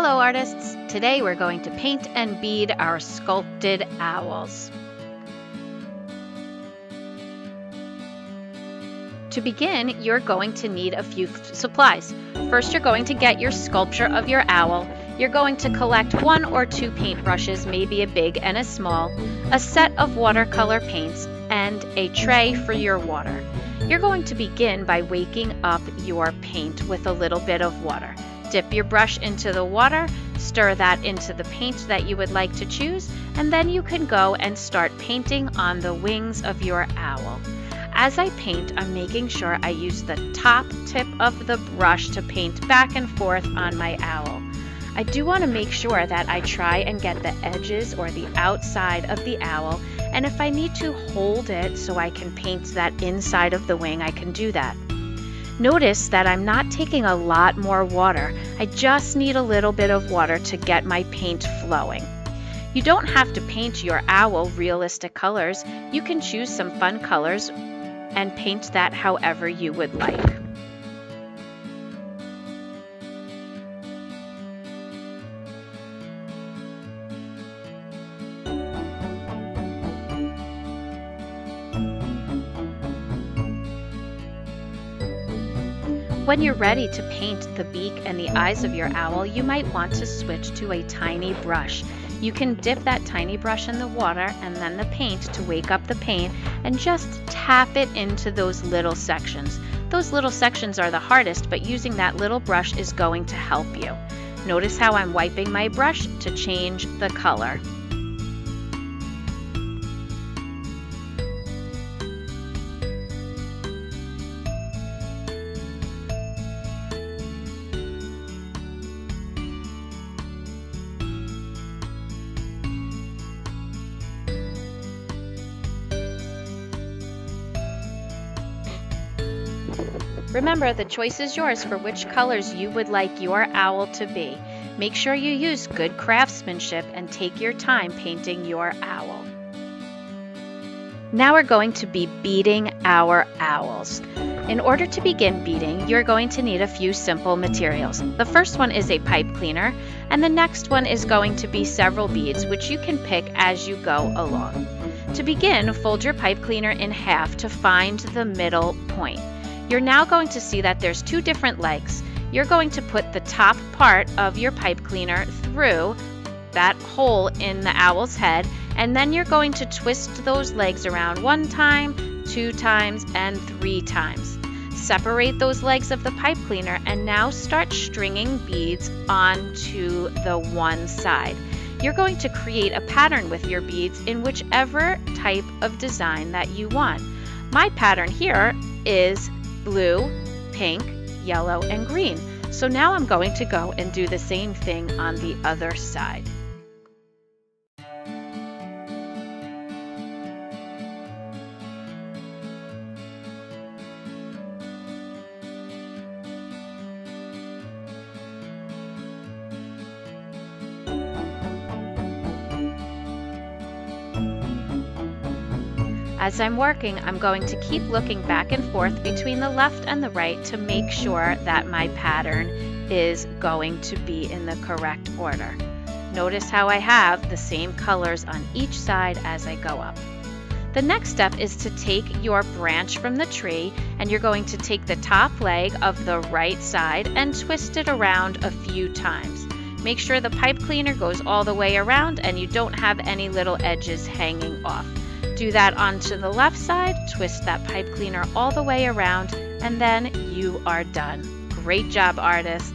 Hello artists! Today we're going to paint and bead our sculpted owls. To begin, you're going to need a few supplies. First, you're going to get your sculpture of your owl. You're going to collect one or two paintbrushes, maybe a big and a small, a set of watercolor paints, and a tray for your water. You're going to begin by waking up your paint with a little bit of water. Dip your brush into the water, stir that into the paint that you would like to choose, and then you can go and start painting on the wings of your owl. As I paint, I'm making sure I use the top tip of the brush to paint back and forth on my owl. I do want to make sure that I try and get the edges or the outside of the owl, and if I need to hold it so I can paint that inside of the wing, I can do that. Notice that I'm not taking a lot more water. I just need a little bit of water to get my paint flowing. You don't have to paint your owl realistic colors. You can choose some fun colors and paint that however you would like. When you're ready to paint the beak and the eyes of your owl, you might want to switch to a tiny brush. You can dip that tiny brush in the water and then the paint to wake up the paint and just tap it into those little sections. Those little sections are the hardest, but using that little brush is going to help you. Notice how I'm wiping my brush to change the color. Remember, the choice is yours for which colors you would like your owl to be. Make sure you use good craftsmanship and take your time painting your owl. Now we're going to be beading our owls. In order to begin beading, you're going to need a few simple materials. The first one is a pipe cleaner, and the next one is going to be several beads, which you can pick as you go along. To begin, fold your pipe cleaner in half to find the middle point. You're now going to see that there's two different legs. You're going to put the top part of your pipe cleaner through that hole in the owl's head and then you're going to twist those legs around one time, two times, and three times. Separate those legs of the pipe cleaner and now start stringing beads onto the one side. You're going to create a pattern with your beads in whichever type of design that you want. My pattern here is blue, pink, yellow, and green. So now I'm going to go and do the same thing on the other side. As I'm working, I'm going to keep looking back and forth between the left and the right to make sure that my pattern is going to be in the correct order. Notice how I have the same colors on each side as I go up. The next step is to take your branch from the tree and you're going to take the top leg of the right side and twist it around a few times. Make sure the pipe cleaner goes all the way around and you don't have any little edges hanging off. Do that onto the left side, twist that pipe cleaner all the way around, and then you are done. Great job, artists!